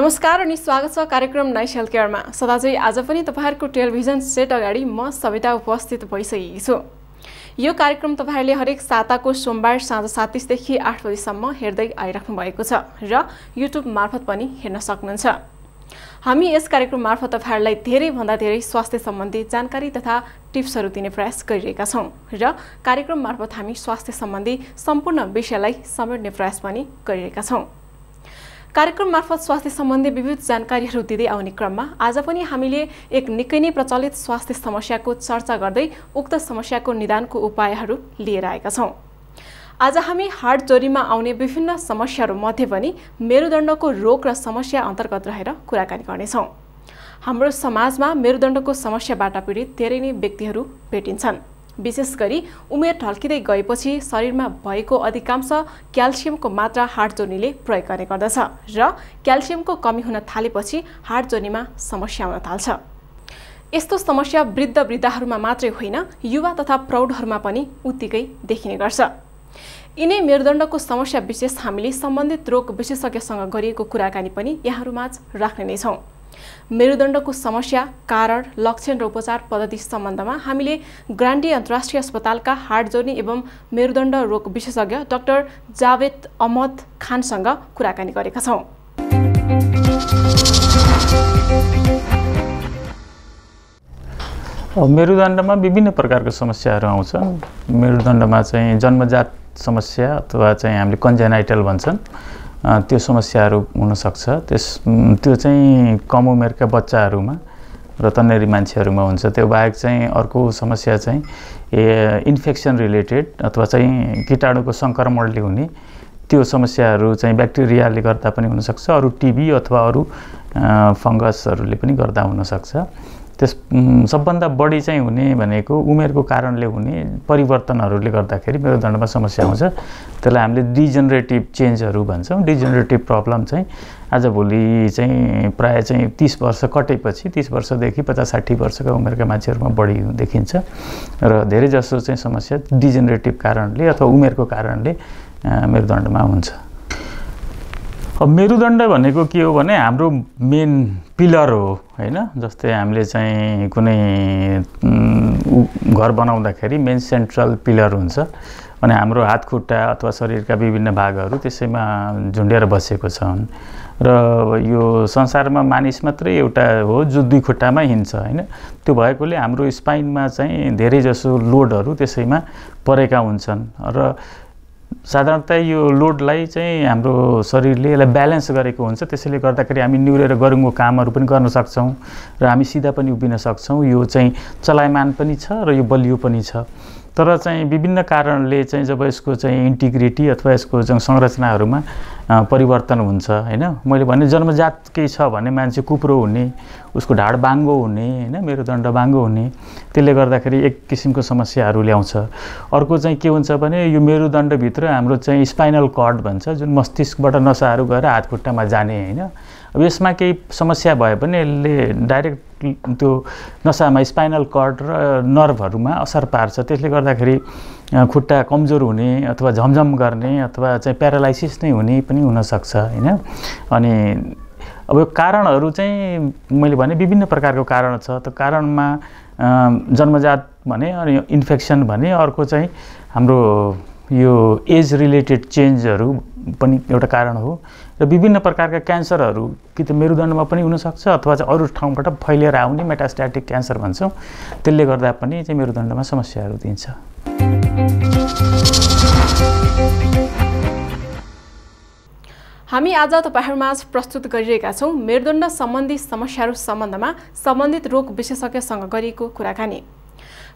नमस्कार अनि स्वागत छ कार्यक्रम नाइस हेल्थ केयरमा सदाझै आज पनि तपाईँहरूको टेलिभिजन सेट अगाडि म सविता उपस्थित भइसकेकी छु। यो कार्यक्रम तपाईँहरूले हरेक साताको सोमबार साँझ सात तिसदेखि आठ बजीसम्म हेर्दै आइराख्नु भएको छ र युट्युब मार्फत पनि हेर्न सक्नुहुन्छ। हामी यस कार्यक्रम मार्फत तपाईँहरूलाई धेरैभन्दा धेरै स्वास्थ्य सम्बन्धी जानकारी तथा टिप्सहरू दिने प्रयास गरिरहेका छौँ र कार्यक्रम मार्फत हामी स्वास्थ्य सम्बन्धी सम्पूर्ण विषयलाई समेट्ने प्रयास पनि गरिरहेका छौँ। कार्यक्रम मार्फत स्वास्थ्य सम्बन्धी विविध जानकारीहरू दिँदै आउने क्रममा आज पनि हामीले एक निकै नै प्रचलित स्वास्थ्य समस्याको चर्चा गर्दै उक्त समस्याको निदानको उपायहरू लिएर आएका छौँ। आज हामी हार्ट जोरीमा आउने विभिन्न समस्याहरू मध्ये पनि मेरुदण्डको रोग र समस्या अन्तर्गत रहेर कुराकानी गर्नेछौँ। हाम्रो समाजमा मेरुदण्डको समस्याबाट पीडित धेरै नै व्यक्तिहरू भेटिन्छन्। विशेष गरी उमेर ढल्किँदै गएपछि शरीरमा भएको अधिकांश क्याल्सियमको मात्रा हार्ट जोर्नीले प्रयोग गर्ने गर्दछ र क्याल्सियमको कमी हुन थालेपछि हार्ट जोर्नीमा समस्या आउन थाल्छ। यस्तो समस्या वृद्ध वृद्धाहरूमा मात्रै होइन युवा तथा प्रौढहरूमा पनि उत्तिकै देखिने गर्छ। यिनै मेरुदण्डको समस्या विशेष हामीले सम्बन्धित रोग विशेषज्ञसँग गरिएको कुराकानी पनि यहाँहरूमाझ राख्ने नै छौँ। मेरुदण्डको समस्या कारण लक्षण र उपचार पद्धति सम्बन्धमा हामीले ग्रान्डी अन्तर्राष्ट्रिय अस्पतालका हार्ट जोर्नी एवं मेरुदण्ड रोग विशेषज्ञ डाक्टर जावेद अहमद खानसँग कुराकानी गरेका छौँ। मेरुदण्डमा विभिन्न प्रकारको समस्याहरू आउँछन् मेरुदण्डमा चाहिँ जन्मजात समस्या अथवा चाहिँ हामीले कन्जेनाइटल भन्छन्। त्यो समस्याहरू हुनसक्छ। त्यस त्यो चाहिँ कम उमेरका बच्चाहरूमा र तन्नेरी मान्छेहरूमा हुन्छ। त्यो बाहेक चाहिँ अर्को समस्या चाहिँ इन्फेक्सन रिलेटेड अथवा चाहिँ किटाणुको सङ्क्रमणले हुने त्यो समस्याहरू चाहिँ ब्याक्टेरियाले गर्दा पनि हुनसक्छ। अरू टिबी अथवा अरू फङ्गसहरूले पनि गर्दा हुनसक्छ। त्यस सबभन्दा बढी चाहिँ हुने भनेको उमेरको कारणले हुने परिवर्तनहरूले गर्दाखेरि मेरुदण्डमा समस्या आउँछ त्यसलाई हामीले डिजेनरेटिभ चेन्जहरू भन्छौँ। डिजेनरेटिभ प्रब्लम चाहिँ आजभोलि चाहिँ प्रायः चाहिँ तिस वर्ष कटेपछि तिस वर्षदेखि पचास साठी वर्षका उमेरका मान्छेहरूमा बढी देखिन्छ। र धेरै जसो चाहिँ समस्या डिजेनरेटिभ कारणले अथवा उमेरको कारणले मेरुदण्डमा हुन्छ। अब मेरुदण्ड भनेको के हो भने हाम्रो मेन पिलर हो होइन? जस्तै हामीले चाहिँ कुनै घर बनाउँदाखेरि मेन सेन्ट्रल पिलर हुन्छ। अनि हाम्रो हात खुट्टा अथवा शरीरका विभिन्न भागहरू त्यसैमा झुन्डेर बसेको छन्। र यो संसारमा मानिस मात्रै एउटा हो जो दुई खुट्टामा हिँड्छ होइन? त्यो भएकोले हाम्रो स्पाइनमा चाहिँ धेरै जसो लोडहरू त्यसैमा परेका हुन्छन्। र साधारणतः यो लोडलाई चाहिँ हाम्रो शरीरले यसलाई ब्यालेन्स गरेको हुन्छ। त्यसैले गर्दाखेरि हामी निहुरेर गरुङ्गो कामहरू पनि गर्न सक्छौँ र हामी सिधा पनि उभिन सक्छौँ। यो चाहिँ चलायमान पनि छ र यो बलियो पनि छ। तर चाहिँ विभिन्न कारणले चाहिँ जब यसको चाहिँ इन्टिग्रिटी अथवा यसको चाहिँ संरचनाहरूमा परिवर्तन हुन्छ होइन? मैले भने जन्मजात केही छ भने मान्छे कुप्रो हुने उसको ढाड बाङ्गो हुने होइन? मेरुदण्ड बाङ्गो हुने त्यसले गर्दाखेरि एक किसिमको समस्याहरू ल्याउँछ। अर्को चाहिँ के हुन्छ भने यो मेरुदण्डभित्र हाम्रो चाहिँ स्पाइनल कर्ड भन्छ जुन मस्तिष्कबाट नसाहरू गएर हात खुट्टामा जाने होइन? अब यसमा केही समस्या भयो भने यसले डाइरेक्ट त्यो नसामा स्पाइनल कर्ड र नर्भहरूमा असर पार्छ। त्यसले गर्दाखेरि खुट्टा कमजोर हुने अथवा झमझम गर्ने अथवा चाहिँ प्यारालाइसिस नै हुने पनि हुनसक्छ होइन? अनि अब यो कारणहरू चाहिँ मैले भने विभिन्न प्रकारको कारण छ। त कारणमा जन्मजात भने अनि इन्फेक्सन भने अर्को चाहिँ हाम्रो यो एज रिलेटेड चेन्जहरू पनि एउटा कारण हो र विभिन्न प्रकारका क्यान्सरहरू कि त मेरुदण्डमा पनि हुनसक्छ अथवा चाहिँ अरू ठाउँबाट फैलिएर आउने मेटास्ट्याटिक क्यान्सर भन्छौँ त्यसले गर्दा पनि चाहिँ मेरुदण्डमा समस्याहरू दिन्छ। हामी आज तपाईँहरूमा प्रस्तुत गरिरहेका छौँ मेरुदण्ड सम्बन्धी समस्याहरू सम्बन्धमा सम्बन्धित रोग विशेषज्ञसँग गरिएको कुराकानी।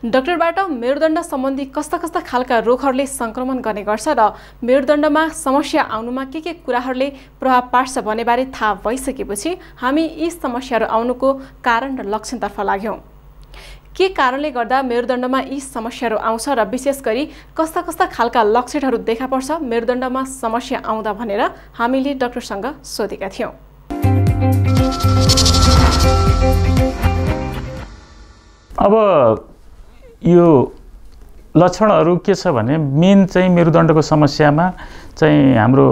डाक्टरबाट मेरुदण्ड सम्बन्धी कस्ता कस्ता खालका रोगहरूले सङ्क्रमण गर्ने गर्छ र मेरुदण्डमा समस्या आउनुमा के के कुराहरूले प्रभाव पार्छ भन्नेबारे थाहा भइसकेपछि हामी यी समस्याहरू आउनुको कारण र लक्षणतर्फ लाग्यौँ। के कारणले गर्दा मेरुदण्डमा यी समस्याहरू आउँछ र विशेष गरी कस्ता कस्ता खालका लक्षणहरू देखा पर्छ मेरुदण्डमा समस्या आउँदा भनेर हामीले डाक्टरसँग सोधेका थियौँ। अब यो लक्षणहरू के छ भने मेन चाहिँ मेरुदण्डको समस्यामा चाहिँ हाम्रो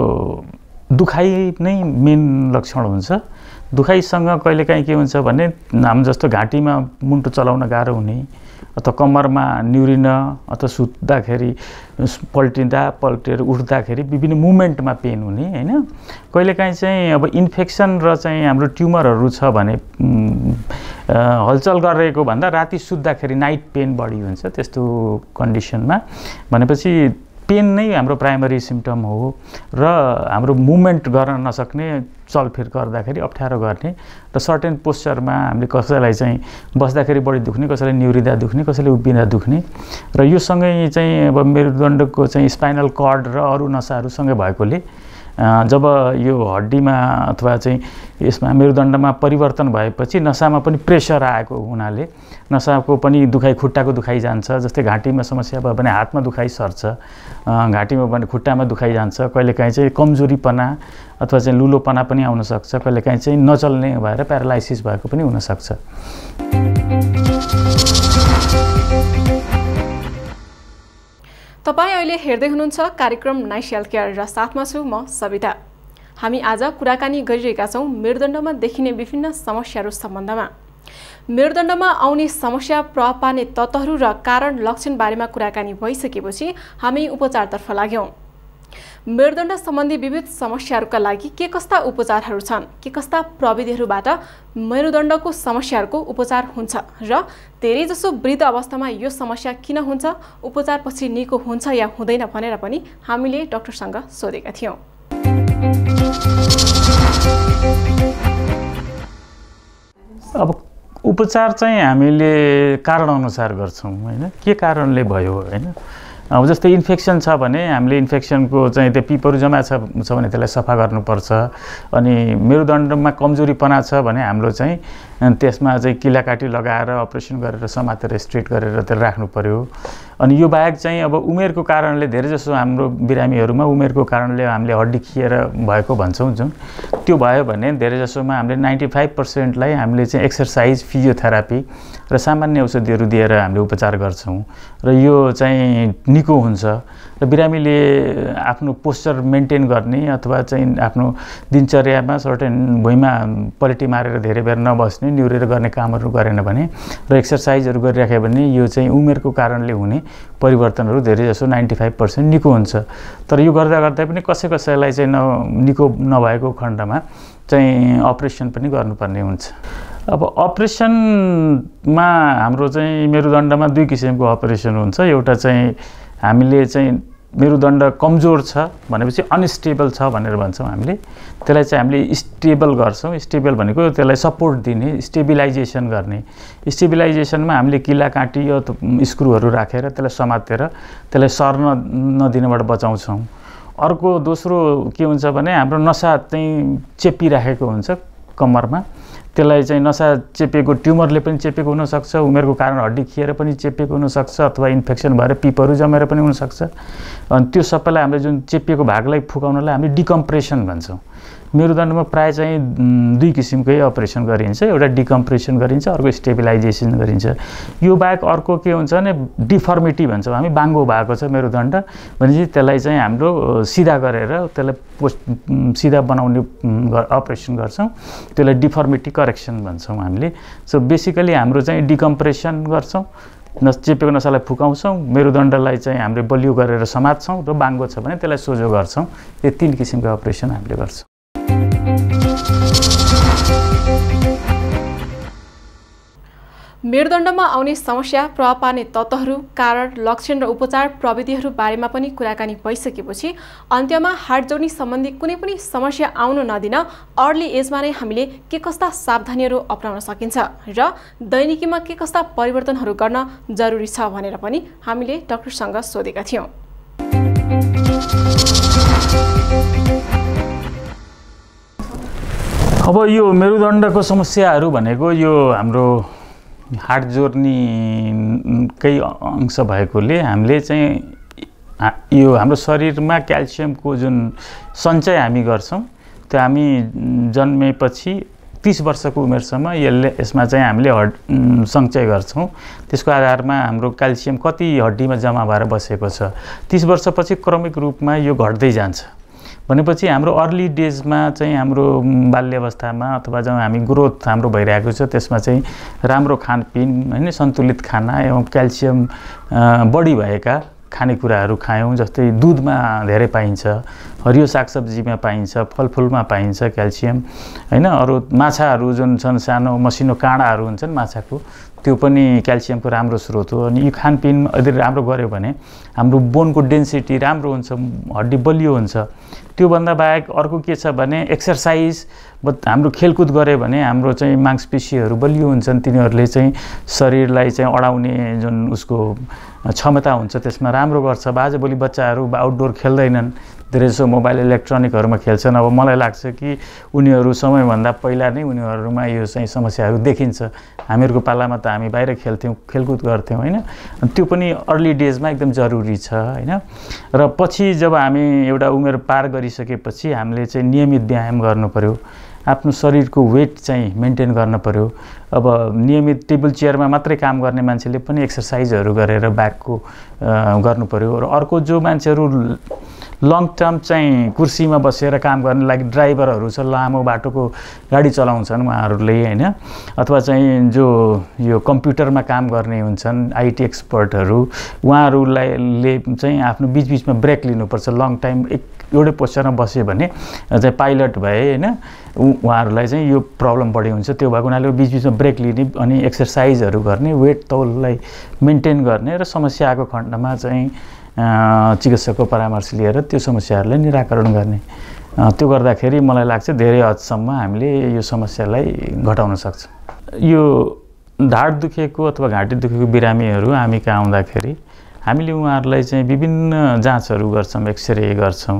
दुखाइ नै मेन लक्षण हुन्छ। दुखाइसँग कहिलेकाहीँ के हुन्छ भने हाम जस्तो घाँटीमा मुन्टो चलाउन गाह्रो हुने अथवा कम्मरमा निहुरिन अथवा सुत्दाखेरि पल्टिँदा पल्टेर उठ्दाखेरि विभिन्न मुभमेन्टमा पेन हुने होइन? कहिलेकाहीँ चाहिँ अब इन्फेक्सन र चाहिँ हाम्रो ट्युमरहरू छ भने हलचल गरिरहेको भन्दा राति सुत्दाखेरि नाइट पेन बढी हुन्छ त्यस्तो कन्डिसनमा भनेपछि पेन नै हाम्रो प्राइमरी सिम्टम हो र हाम्रो मुभमेन्ट गर्न नसक्ने चलफिर गर्दाखेरि अप्ठ्यारो गर्ने र सर्टेन पोस्चरमा हामीले कसैलाई चाहिँ बस्दाखेरि बढी दुख्ने कसैलाई निहुरिँदा दुख्ने कसैले उभिँदा दुख्ने र यो सँगै चाहिँ अब मेरुदण्डको चाहिँ स्पाइनल कर्ड र अरू नसाहरूसँगै भएकोले जब यो हड्डीमा अथवा चाहिँ यसमा मेरुदण्डमा परिवर्तन भएपछि नसामा पनि प्रेसर आएको हुनाले नसाको पनि दुखाइ खुट्टाको दुखाइ जान्छ जस्तै घाँटीमा समस्या भयो भने हातमा दुखाइ सर्छ घाँटीमा भने खुट्टामा दुखाइ जान्छ कहिलेकाहीँ चाहिँ कमजोरीपना अथवा चाहिँ लुलोपना पनि आउनसक्छ कहिलेकाहीँ चाहिँ नचल्ने भएर प्यारालाइसिस भएको पनि हुनसक्छ तपाईँ अहिले हेर्दै हुनुहुन्छ कार्यक्रम नाइस हेल्थ केयर र साथमा छु म सविता। हामी आज कुराकानी गरिरहेका छौँ मेरुदण्डमा देखिने विभिन्न समस्याहरू सम्बन्धमा। मेरुदण्डमा आउने समस्या प्रभाव पार्ने तत्त्वहरू र कारण लक्षण बारेमा कुराकानी भइसकेपछि हामी उपचारतर्फ लाग्यौँ। मेरुदण्ड सम्बन्धी विविध समस्याहरूका लागि के कस्ता उपचारहरू छन्? के कस्ता प्रविधिहरूबाट मेरुदण्डको समस्याहरूको उपचार हुन्छ? र धेरैजसो वृद्ध अवस्थामा यो समस्या किन हुन्छ? उपचारपछि निको हुन्छ या हुँदैन भनेर पनि हामीले डक्टरसँग सोधेका थियौँ। अब उपचार चाहिँ हामीले कारणअनुसार गर्छौँ होइन? के कारणले भयो होइन? अब जस्तै इन्फेक्सन छ भने हामीले इन्फेक्सनको चाहिँ त्यो पिपहरू जमा छ भने त्यसलाई सफा गर्नुपर्छ। अनि मेरुदण्डमा कमजोरीपना छ भने हाम्रो चाहिँ त्यसमा चाहिँ किलाकाटी लगाएर अपरेसन गरेर समातेर स्ट्रेट गरेर त्यसलाई राख्नु पऱ्यो अनि यो बाहेक चाहिँ अब उमेरको कारणले धेरै जसो हाम्रो बिरामीहरूमा उमेरको कारणले हामीले हड्डी खिएर भएको भन्छौँ जुन। त्यो भयो भने धेरै जसोमा हामीले नाइन्टी फाइभ पर्सेन्टलाई हामीले चाहिँ एक्सर्साइज फिजियोथेरापी र सामान्य औषधिहरू दिएर हामीले उपचार गर्छौँ। र यो चाहिँ निको हुन्छ। र बिरामीले आफ्नो पोस्चर मेन्टेन गर्ने अथवा चाहिँ आफ्नो दिनचर्यामा सर्टेन भुइँमा पल्टी मारेर धेरै बेर नबस्ने निहुरेर गर्ने कामहरू गरेन भने र एक्सर्साइजहरू गरिराख्यो भने यो चाहिँ उमेरको कारणले हुने परिवर्तनहरू धेरै जसो नाइन्टी फाइभ पर्सेन्ट निको हुन्छ। तर यो गर्दा गर्दै पनि कसै कसैलाई चाहिँ न निको नभएको खण्डमा चाहिँ अपरेसन पनि गर्नुपर्ने हुन्छ। अब अपरेसनमा हाम्रो चाहिँ मेरुदण्डमा दुई किसिमको अपरेसन हुन्छ। एउटा चाहिँ हामीले चाहिँ मेरुदण्ड कमजोर छ भनेपछि अनस्टेबल छ भनेर भन्छौँ हामीले। त्यसलाई चाहिँ हामीले स्टेबल गर्छौँ। स्टेबल भनेको त्यसलाई सपोर्ट दिने स्टेबिलाइजेसन गर्ने। स्टेबिलाइजेसनमा हामीले किला काँटी या स्क्रुहरू राखेर त्यसलाई समातेर त्यसलाई सर्न नदिनबाट बचाउँछौँ। अर्को दोस्रो के हुन्छ भने हाम्रो नसा चाहिँ चेपिराखेको हुन्छ कम्मरमा त्यसलाई चाहिँ नसा चेपेको ट्युमरले पनि चेपेको हुनसक्छ उमेरको कारण हड्डी खिएर पनि चेपेको हुनसक्छ अथवा इन्फेक्सन भएर पिपहरू जमेर पनि हुनसक्छ। अनि त्यो सबैलाई हामीले जुन चेपिएको भागलाई फुकाउनलाई हामीले डिकम्प्रेसन भन्छौँ। मेरुदण्डमा प्राय चाहिँ दुई किसिमकै अपरेसन गरिन्छ। एउटा डिकम्प्रेसन गरिन्छ अर्को स्टेबिलाइजेसन गरिन्छ। यो बाहेक अर्को के हुन्छ भने डिफर्मिटी भन्छौँ हामी बाङ्गो भएको छ मेरुदण्ड भनेपछि त्यसलाई चाहिँ हाम्रो सिधा गरेर त्यसलाई पोस्ट सिधा बनाउने अपरेसन गर्छौँ। त्यसलाई डिफर्मिटी करेक्सन भन्छौँ हामीले। सो बेसिकली हाम्रो चाहिँ डिकम्प्रेसन गर्छौँ। नस चेपेको नसालाई फुकाउँछौँ। मेरुदण्डलाई चाहिँ हामीले बलियो गरेर समात्छौँ र बाङ्गो छ भने त्यसलाई सोझो गर्छौँ। यो तिन किसिमको अपरेसन हामीले गर्छौँ। मेरुदण्डमा आउने समस्या प्रभाव पार्ने तत्त्वहरू कारण लक्षण र उपचार प्रविधिहरू बारेमा पनि कुराकानी भइसकेपछि अन्त्यमा हार्ट जोड्ने सम्बन्धी कुनै पनि समस्या आउन नदिन अर्ली एजमा नै हामीले के कस्ता सावधानीहरू अप्नाउन सकिन्छ र दैनिकीमा के कस्ता परिवर्तनहरू गर्न जरुरी छ भनेर पनि हामीले डक्टरसँग सोधेका थियौँ। अब यो मेरुदण्डको समस्याहरू भनेको यो हाम्रो हार्ट जोर्नीकै अंश भएकोले हामीले चाहिँ यो हाम्रो शरीरमा क्याल्सियमको जुन सञ्चय हामी गर्छौँ त्यो हामी जन्मेपछि तिस वर्षको उमेरसम्म यसले यसमा चाहिँ हामीले हड सञ्चय गर्छौँ। त्यसको आधारमा हाम्रो क्याल्सियम कति हड्डीमा जम्मा भएर बसेको छ। तिस वर्षपछि क्रमिक रूपमा यो घट्दै जान्छ। भनेपछि हाम्रो अर्ली डेजमा चाहिँ हाम्रो बाल्य अवस्थामा अथवा जब हामी ग्रोथ हाम्रो भइरहेको छ त्यसमा चाहिँ राम्रो खानपिन होइन सन्तुलित खाना एवं क्याल्सियम बढी भएका खानेकुराहरू खायौँ जस्तै दुधमा धेरै पाइन्छ हरियो सागसब्जीमा पाइन्छ फलफुलमा पाइन्छ क्याल्सियम होइन अरू माछाहरू जुन छन् सानो मसिनो काँडाहरू हुन्छन् माछाको त्यो पनि क्याल्सियमको राम्रो स्रोत हो। अनि यो खानपिन यदि राम्रो गऱ्यो भने हाम्रो बोनको डेन्सिटी राम्रो हुन्छ हड्डी बलियो हुन्छ। त्योभन्दा बाहेक अर्को के छ भने एक्सर्साइज हाम्रो खेलकुद गऱ्यो भने हाम्रो चाहिँ मांसपेसीहरू बलियो हुन्छन्। तिनीहरूले चाहिँ शरीरलाई चाहिँ अडाउने जुन उसको क्षमता हुन्छ त्यसमा राम्रो गर्छ। आजभोलि बच्चाहरू आउटडोर खेल्दैनन्। धेरैजसो मोबाइल इलेक्ट्रोनिकहरूमा खेल्छन्। अब मलाई लाग्छ कि उनीहरू समयभन्दा पहिला नै उनीहरूमा यो चाहिँ समस्याहरू देखिन्छ। हामीहरूको पालामा त हामी बाहिर खेल्थ्यौँ खेलकुद गर्थ्यौँ होइन? त्यो पनि अर्ली डेजमा एकदम जरुरी छ होइन? र पछि जब हामी एउटा उमेर पार गरिसकेपछि हामीले चाहिँ नियमित व्यायाम गर्नु पऱ्यो आफ्नो शरीरको वेट चाहिँ मेन्टेन गर्न पऱ्यो अब नियमित टेबल चेयरमा मात्रै काम गर्ने मान्छेले पनि एक्सर्साइजहरू गरेर ब्याकको गर्नु पऱ्यो र अर्को जो मान्छेहरू लङ टर्म चाहिँ कुर्सीमा बसेर काम गर्ने लागि ड्राइभरहरू छ लामो बाटोको गाडी चलाउँछन् उहाँहरूले होइन? अथवा चाहिँ जो यो कम्प्युटरमा काम गर्ने हुन्छन् आइटी एक्सपर्टहरू उहाँहरूलाई चाहिँ आफ्नो बिचबिचमा ब्रेक लिनुपर्छ। लङ टाइम एक एउटै पोस्चरमा बस्यो भने चाहिँ पाइलट भए होइन उहाँहरूलाई चाहिँ यो प्रब्लम बढी हुन्छ। त्यो भएको हुनाले बिचबिचमा ब्रेक लिने अनि एक्सर्साइजहरू गर्ने वेट तौललाई मेन्टेन गर्ने र समस्या आएको खण्डमा चाहिँ चिकित्सकको परामर्श लिएर त्यो समस्याहरूलाई निराकरण गर्ने। त्यो गर्दाखेरि मलाई लाग्छ धेरै हदसम्म हामीले यो समस्यालाई घटाउन सक्छ। यो ढाड दुखेको अथवा घाँटी दुखेको बिरामीहरू हामी कहाँ आउँदाखेरि हामीले उहाँहरूलाई चाहिँ विभिन्न जाँचहरू गर्छौँ एक्सरे गर्छौँ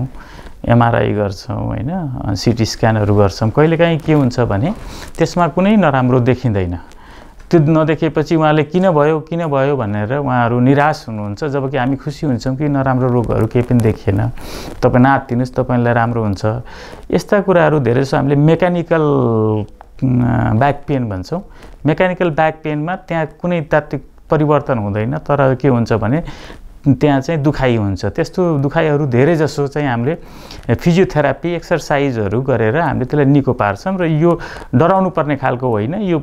एमआरआई गर्छौँ होइन सिटी स्क्यानहरू गर्छौँ। कहिलेकाहीँ के हुन्छ भने त्यसमा कुनै नराम्रो देखिँदैन। त्यो नदेखेपछि उहाँले किन भयो किन भयो भनेर उहाँहरू निराश हुनुहुन्छ। जबकि हामी खुसी हुन्छौँ कि नराम्रो रोगहरू केही पनि देखिएन। तपाईँ नातिनुहोस् तपाईँलाई राम्रो हुन्छ। यस्ता कुराहरू धेरै जसो हामीले मेकानिकल ब्याक पेन भन्छौँ। मेकानिकल ब्याक पेनमा त्यहाँ कुनै तात्विक परिवर्तन हुँदैन तर के हुन्छ भने त्यहाँ चाहिँ दुखाइ हुन्छ। त्यस्तो दुखाइहरू धेरै जसो चाहिँ हामीले फिजियोथेरापी एक्सर्साइजहरू गरेर हामीले त्यसलाई निको पार्छौँ र यो डराउनु पर्ने खालको होइन यो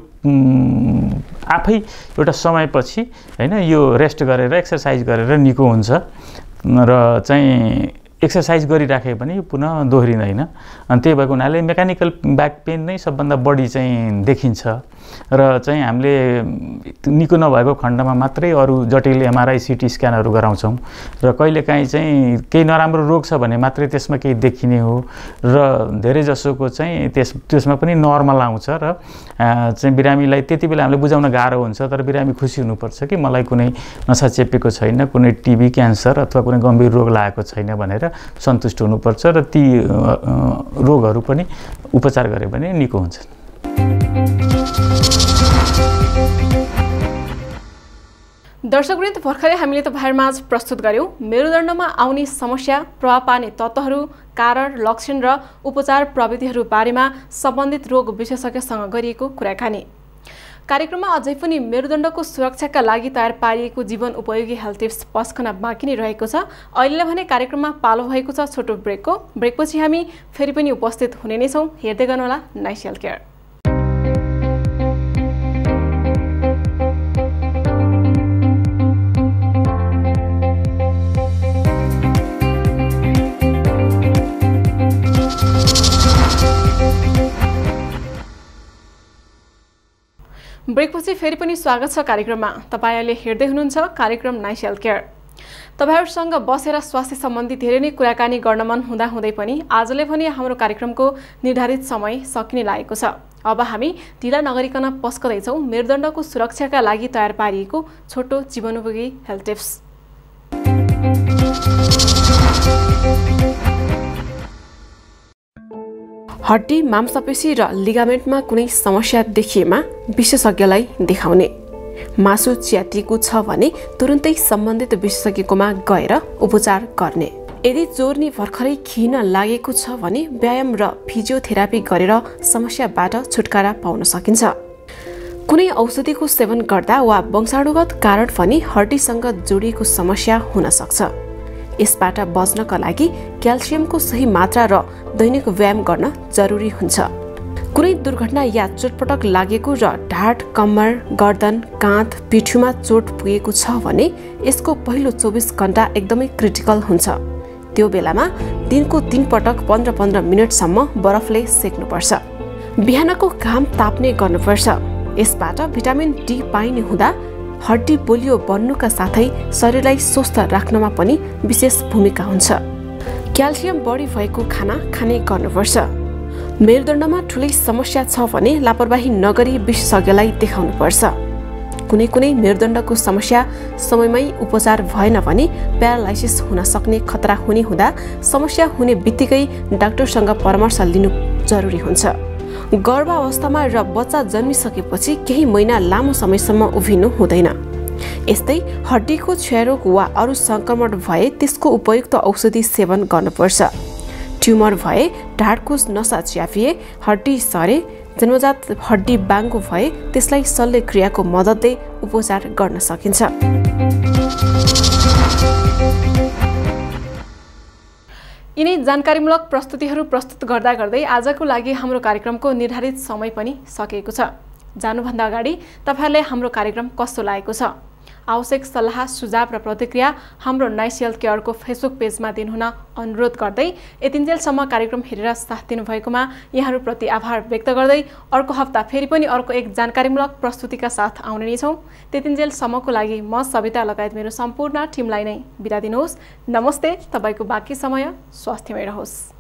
आफै एउटा समयपछि होइन यो रेस्ट गरेर एक्सर्साइज गरेर निको हुन्छ। र चाहिँ एक्सर्साइज गरिराखे पनि यो पुनः दोहोरिँदैन अनि त्यही भएको हुनाले मेकानिकल ब्याक पेन नै सबभन्दा बढी चाहिँ देखिन्छ। र चाहिँ हामीले निको नभएको खण्डमा मात्रै अरू जटिल एमआरआई सिटी स्क्यानहरू गराउँछौँ। र कहिलेकाहीँ चाहिँ केही नराम्रो रोग छ भने मात्रै त्यसमा केही देखिने हो। र धेरै जसोको चाहिँ त्यस त्यसमा पनि नर्मल आउँछ र चाहिँ बिरामीलाई त्यति बेला हामीले बुझाउन गाह्रो हुन्छ तर बिरामी खुसी हुनुपर्छ कि मलाई कुनै नसा चेपेको छैन कुनै टिबी क्यान्सर अथवा कुनै गम्भीर रोग लागेको छैन भनेर सन्तुष्ट हुनुपर्छ र ती रोगहरू पनि उपचार गऱ्यो भने निको हुन्छन्। दर्शकवृन्द भर्खरै हामीले तपाईँहरूमाझ प्रस्तुत गऱ्यौँ मेरुदण्डमा आउने समस्या प्रभाव पार्ने तत्त्वहरू कारण लक्षण र उपचार प्रविधिहरू बारेमा सम्बन्धित रोग विशेषज्ञसँग गरिएको कुराकानी। कार्यक्रममा अझै पनि मेरुदण्डको सुरक्षाका लागि तयार पारिएको जीवन उपयोगी हेल्थ टिप्स पस्कन बाँकी नै रहेको छ। अहिले भने कार्यक्रममा पालो भएको छ छोटो ब्रेकको। ब्रेकपछि हामी फेरि पनि उपस्थित हुने नै छौँ। हेर्दै गर्नुहोला नाइस हेल्थ केयर ब्रेकपछि फेरि पनि स्वागत छ कार्यक्रममा। तपाईँहरूले हेर्दै हुनुहुन्छ कार्यक्रम नाइस हेल्थ केयर तपाईँहरूसँग बसेर स्वास्थ्य सम्बन्धी धेरै नै कुराकानी गर्न मन हुँदा हुँदै पनि आजले पनि हाम्रो कार्यक्रमको निर्धारित समय सकिने लागेको छ। अब हामी ढिला नगरिकन पस्कदैछौँ। मेरुदण्डको सुरक्षाका लागि तयार पारिएको छोटो जीवनोपयोगी हेल्थ टिप्स। हड्डी मांसपेशी र लिगामेन्टमा कुनै समस्या देखिएमा विशेषज्ञलाई देखाउने। मासु च्यातिएको छ भने तुरन्तै सम्बन्धित विशेषज्ञकोमा गएर उपचार गर्ने। यदि चोर्नी भर्खरै खिन लागेको छ भने व्यायाम र फिजियोथेरापी गरेर समस्याबाट छुटकारा पाउन सकिन्छ। कुनै औषधिको सेवन गर्दा वा वंशाणुगत कारण पनि हड्डीसँग जोडिएको समस्या हुन सक्छ। यसबाट बच्नका लागि क्याल्सियमको सही मात्रा र दैनिक व्यायाम गर्न जरुरी हुन्छ। कुनै दुर्घटना या चोटपटक लागेको र ढाड कम्मर गर्दन काँध पिठ्युमा चोट पुगेको छ भने यसको पहिलो चौबिस घन्टा एकदमै क्रिटिकल हुन्छ। त्यो बेलामा दिनको तिन पटक पन्ध्र पन्ध्र मिनटसम्म बरफले सेक्नुपर्छ। बिहानको घाम ताप्ने गर्नुपर्छ। यसबाट भिटामिन डी पाइने हुँदा हड्डी बोलियो बन्नुका साथै शरीरलाई स्वस्थ राख्नमा पनि विशेष भूमिका हुन्छ। क्याल्सियम बढी भएको खाना खाने गर्नुपर्छ। मेरुदण्डमा ठुलै समस्या छ भने लापरवाही नगरी विशेषज्ञलाई देखाउनुपर्छ। कुनै कुनै मेरुदण्डको समस्या समयमै उपचार भएन भने प्यारालाइसिस हुन सक्ने खतरा हुने हुँदा समस्या हुने बित्तिकै डाक्टरसँग परामर्श लिनु जरुरी हुन्छ। गर्भावस्थामा र बच्चा जन्मिसकेपछि केही महिना लामो समयसम्म उभिनु हुँदैन। यस्तै हड्डीको क्षयरोग वा अरू सङ्क्रमण भए त्यसको उपयुक्त औषधि सेवन गर्नुपर्छ। ट्युमर भए ढाडको नसा च्यापिए हड्डी सरे जन्मजात हड्डी बाङ्गो भए त्यसलाई शल्य क्रियाको मद्दतले उपचार गर्न सकिन्छ। यिनै जानकारीमूलक प्रस्तुतिहरू प्रस्तुत गर्दा गर्दै आजको लागि हाम्रो कार्यक्रमको निर्धारित समय पनि सकिएको छ। जानुभन्दा अगाडि तपाईँहरूले हाम्रो कार्यक्रम कस्तो लागेको छ? आवश्यक सल्लाह सुझाव र प्रतिक्रिया हाम्रो नाइस हेल्थ केयरको फेसबुक पेजमा दिनुहुन अनुरोध गर्दै यतिन्जेलसम्म कार्यक्रम हेरेर साथ दिनुभएकोमा यहाँहरूप्रति आभार व्यक्त गर्दै अर्को हप्ता फेरि पनि अर्को एक जानकारीमूलक प्रस्तुतिका साथ आउने नै छौँ। त्यतिन्जेलसम्मको लागि म सविता लगायत मेरो सम्पूर्ण टिमलाई नै बिदा दिनुहोस्। नमस्ते तपाईँको बाँकी समय स्वास्थ्यमै रहोस्।